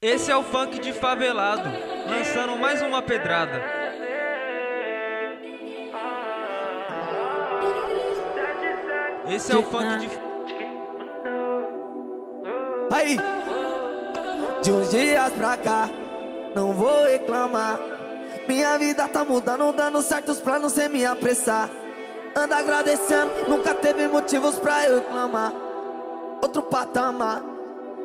Esse é o funk de favelado, lançando mais uma pedrada. Esse é o funk de. Aí, de uns dias pra cá, não vou reclamar. Minha vida tá mudando, dando certos planos sem me apressar. Anda agradecendo, nunca teve motivos pra eu reclamar. Outro patamar,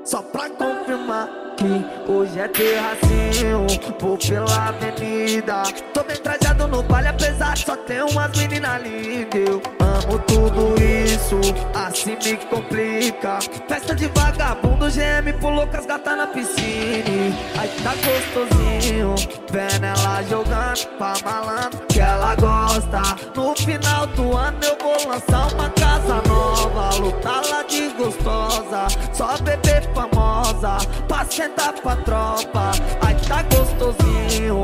só pra confirmar que hoje é terracinho Vou pela avenida. Tô bem trajado no baile apesar só tem umas meninas lindas Eu amo tudo isso, assim me complica. Festa de vagabundo, GM pulou com as gatas na piscina. Aí tá gostosinho, vendo ela jogando pra malandro Que ela gosta. No final do ano eu vou lançar uma casa nova. Lutar lá de gostosa, só bebê famosa Pra sentar pra tropa. Aí tá gostosinho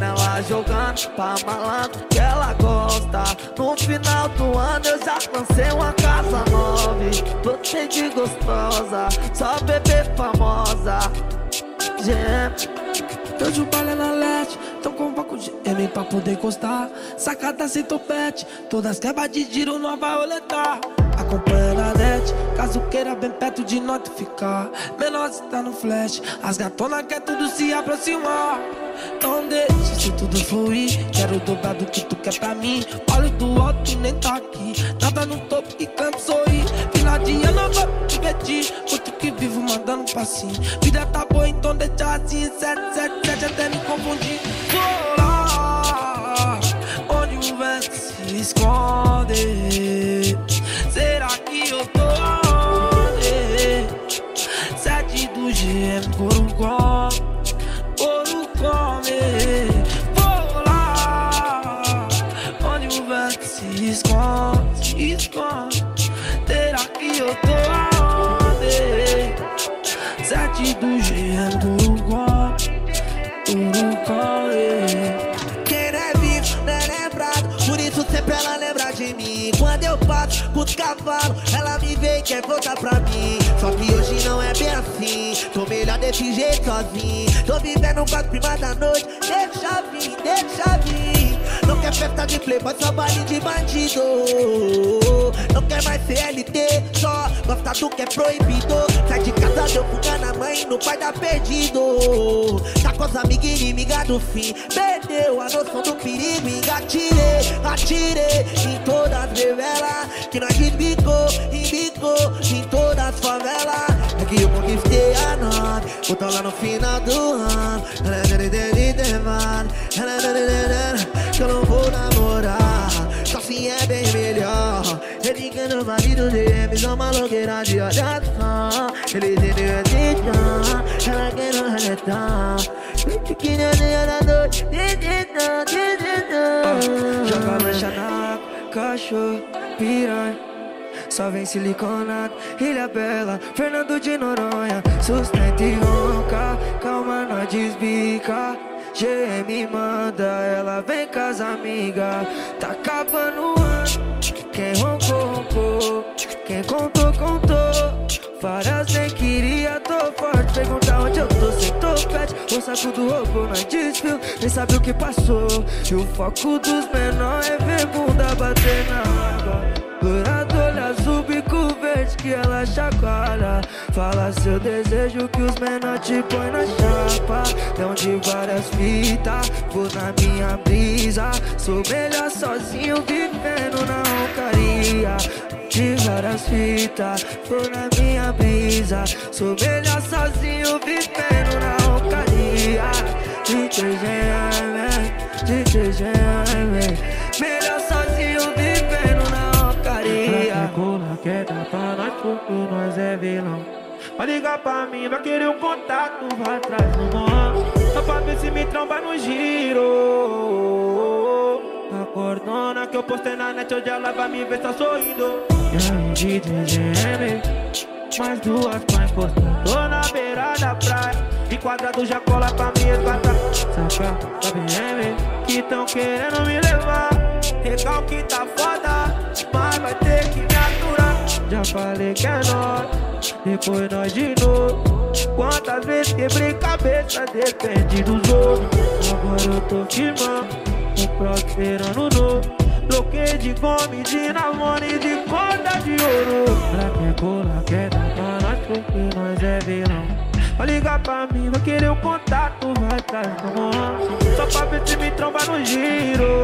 ela jogando pra malandro que ela gosta. No final do ano eu já lancei uma casa nova. Tô cheio de gostosa Só bebê famosa. Hoje o baile é na leste, então convoco de M pra poder encostar. Sacada sem topete, todas quebras de giro, nova roletar. Acompanha na net, caso queira bem perto de notificar. Menor está no flash, as gatonas quer tudo se aproximar. Não deixe isso tudo fluir, quero dobrar do que tu quer pra mim. Olho do alto, nem tá aqui, nada no topo e canto sorrir. Ano eu vou te divertir, outro que vivo mandando passinho. Vida tá boa, então deixa assim, 777 até me confundir. Vou lá, onde o vento se esconde. Sete do GM, Corucó, Corucó, Quem não é vivo não é lembrado. Por isso sempre ela lembra de mim. Quando eu passo com os cavalos Ela me vê e quer voltar pra mim. Só que hoje não é bem assim. Tô melhor desse jeito sozinho. Tô vivendo com as primas da noite. Deixa vir, deixa vir. Não quer festa de playboy, só baile de bandido Não quer mais CLT, só gosta do que é proibido. Sai de casa, deu fuga na mãe, no pai tá perdido. Tá com as amigas inimigas do fim. Perdeu a noção do perigo, engatilhei, atirei Em todas as revelas Que nós embicou, embicou Em todas as favelas. É que eu conquistei a nove Vou lá no final do ano. Que eu não vou namorar Só assim é bem melhor No marido dele Só uma louqueira de olhar. Só Ele entendeu a tita Ela quer no renetar Que não é da noite Joga lancha na água, cachorro, piranha. Só vem siliconado, Ilha Bela, Fernando de Noronha. Sustenta e ronca, calma não desbica. GM manda, ela vem com as amigas. Tá acabando o quem roncou, roncou Quem contou, contou. Várias nem queria, tô forte. Pergunta onde eu tô, sem topete O saco do roubo, nós desfio Nem sabe o que passou. E o foco dos menores é ver bunda bater na água. Dourado, olho azul, bico verde que ela chacoalha. Fala seu desejo que os menores te põe na chapa. Dão de várias fitas, vou na minha brisa. Sou melhor sozinho, vivendo na roncaria várias fitas, na minha brisa. Sou melhor sozinho, vivendo na roncaria De TGM, de TGM Melhor sozinho, vivendo na roncaria Cola quer dar pra nós porque nós é vilão. Vai ligar pra mim, vai querer um contato, vai atrás no morro Só pra ver se me tromba no giro A cordona que eu postei na net, hoje ela vai me ver só sorrindo. E aí, DJ GM mais duas pra encostar Tô na beira da praia. De quadrado já cola pra me resgatar Saca da BM Que tão querendo me levar. Recalque tá foda Mas vai ter que me aturar. Já falei que é nós, depois nós de novo. Quantas vezes quebrei cabeça, depende dos outros. Agora eu tô firmando, um prosperando novo. Troquei de gome, de namoro e de corda de ouro. Colar, quer dar pra nós porque nós é vilão. Vai ligar pra mim, vai querer o contato, vai pra Só pra ver se me tromba no giro.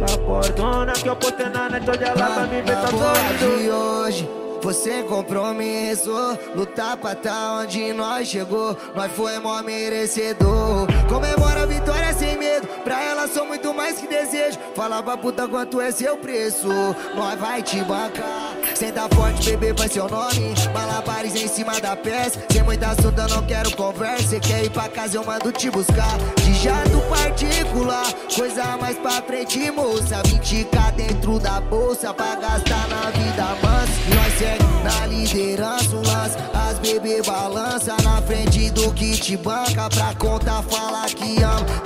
Tá cordona que eu postei na net, onde ela vai me ver, tá doido. hoje você compromisso Lutar pra tá onde nós chegou. Nós foi mó merecedor. Comemora a vitória sem medo. Pra ela sou muito mais que desejo. Fala pra puta quanto é seu preço. Nós vai te bancar Senta forte, bebê, vai seu nome. Malabares em cima da peça. Sem muita assunto, não quero conversa. Cê quer ir pra casa, eu mando te buscar. De jato particular Coisa mais pra frente, moça. 20k dentro da bolsa Pra gastar na vida mansa. Nós é na liderança, um lance As bebê balança na frente do que te banca. Pra conta fala que ama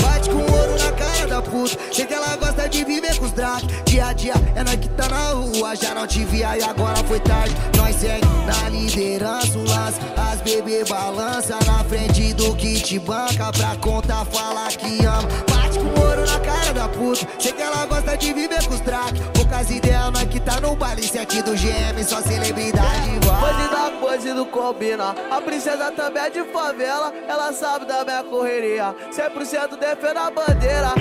puta Sei que ela gosta de viver com os drag Dia a dia é nós que tá na rua. Já não te via e agora foi tarde. Nós segue na liderança, um lance. As bebê balança na frente do que te banca. Pra conta fala que ama cara da puta. Sei que ela gosta de viver com os traques. Poucas ideias, nós que tá no baile Sete do GM, só celebridade vai Pose da pose do combina. A princesa também é de favela. Ela sabe da minha correria. 100% defende a bandeira.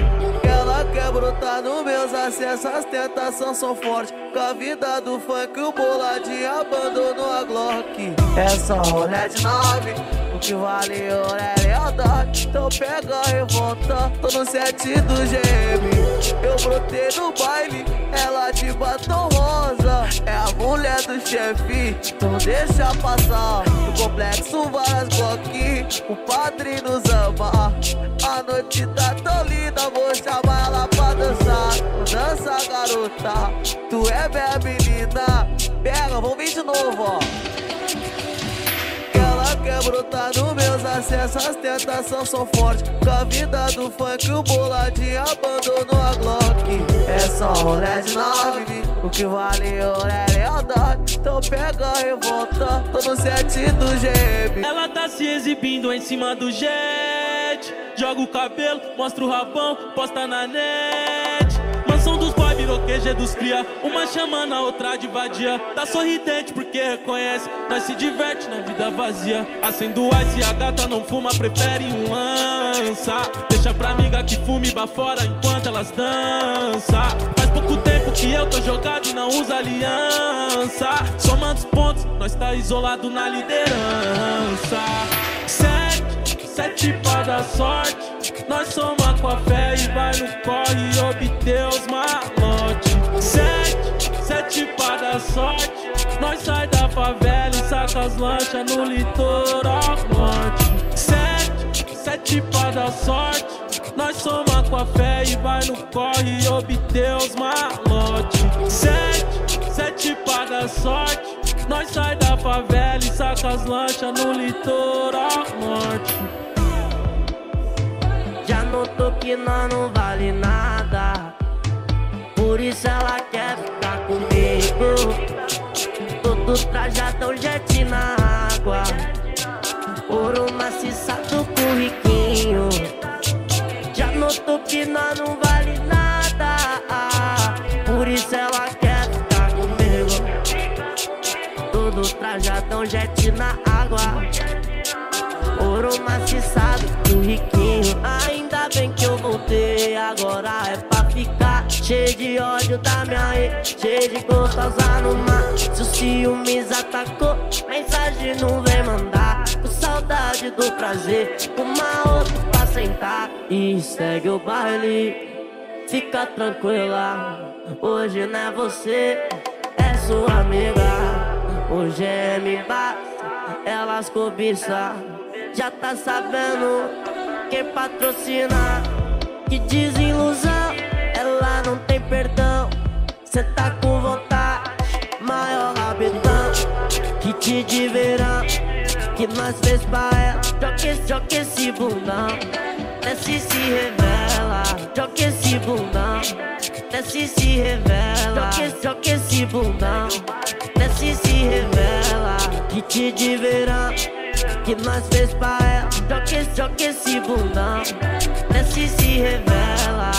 Ela quer brotar nos meus acessos. As tentações são fortes Com a vida do funk O boladinho abandonou a Glock. É só rolê de nove O que vale ouro é Então pega a revolta Tô no set do GM Eu brotei no baile Ela de batom rosa. É a mulher do chefe Então deixa passar. No complexo várias Glock O padrinho nos ama A noite tá tão linda Vou chamar Tu é minha menina. Pega, vamos vir de novo, ó. Ela quer brotar nos meus acessos As tentações são fortes. Com a vida do funk O boladinho abandonou a Glock. É só rolê de nove O que vale ouro é lealdade Então pega a revolta Tô no set do GM Ela tá se exibindo em cima do jet. Joga o cabelo, mostra o rabão Posta na net virou QG dos cria. Uma chamando a outra de vadia Tá sorridente porque reconhece Nós se diverte na vida vazia. Acendo ice e a gata não fuma Prefere um lança Deixa pra amiga que fume fora Enquanto elas dançam. Faz pouco tempo que eu tô jogado e não usa aliança. Somando os pontos, nós tá isolado na liderança. Sete, sete para a sorte nós soma com a fé e vai no corre e obter os malotes. Sete, sete para dar sorte. Nós sai da favela e saca as lanchas no litoral norte. Sete, sete para dar sorte. Nós soma com a fé e vai no corre e obter os malotes. Sete, sete para dar sorte. Nós sai da favela e saca as lanchas no litoral norte. Notou que nós não vale nada. Por isso ela quer ficar comigo. Todo trajadão jet na água. Ouro maciçado com riquinho Já notou que nós não vale nada. Por isso ela quer ficar comigo. Todo trajadão jet na água. Ouro maciçado com riquinho Bem que eu voltei Agora é pra ficar Cheio de ódio da minha ex Cheio de gostosa no mar. Se o ciúmes atacou Mensagem não vem mandar. Com saudade do prazer Uma outra pra sentar. E segue o baile Fica tranquila. Hoje não é você É sua amiga. Hoje é me basta elas cobiçam já tá sabendo quem patrocina. Que desilusão, ela não tem perdão. Cê tá com vontade, maior rabetão. Te de verão, que nós fez pra ela. Joga esse, joga esse bundão, desce se revela. Joga esse esse bundão, desce se revela. Joga, joga esse bundão, desce se revela. Kit de verão, que nós fez pra ela. Toque, toque esse bundão, desce se revela.